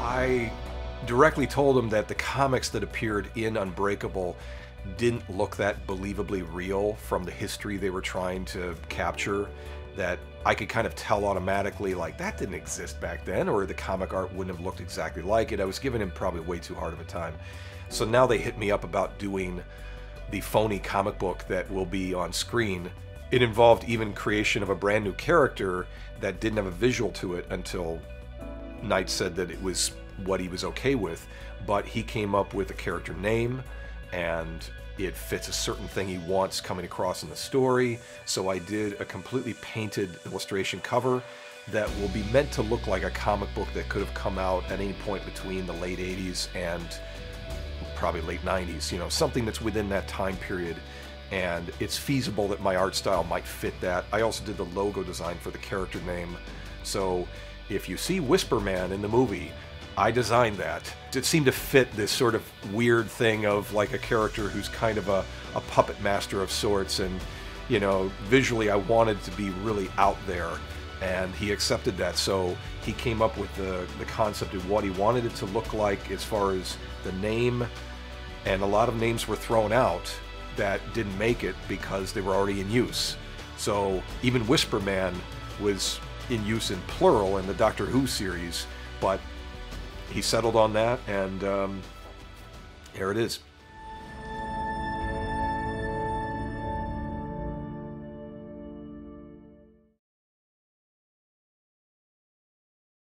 I directly told him that the comics that appeared in Unbreakable didn't look that believably real from the history they were trying to capture that I could kind of tell automatically like that didn't exist back then or the comic art wouldn't have looked exactly like it. I was giving him probably way too hard of a time. So now they hit me up about doing the phony comic book that will be on screen. It involved even creation of a brand new character that didn't have a visual to it until Night said that it was what he was okay with, but he came up with a character name and it fits a certain thing he wants coming across in the story. So I did a completely painted illustration cover that will be meant to look like a comic book that could have come out at any point between the late 80s and probably late 90s, you know, something that's within that time period. And it's feasible that my art style might fit that. I also did the logo design for the character name. So if you see Whisper Man in the movie, I designed that. It seemed to fit this sort of weird thing of like a character who's kind of a, a puppet master of sorts. And, you know, visually I wanted to be really out there. And he accepted that. So he came up with the, the concept of what he wanted it to look like as far as the name. And a lot of names were thrown out that didn't make it because they were already in use. So even Whisper Man was in use in plural in the Doctor Who series, but he settled on that, and um, here it is.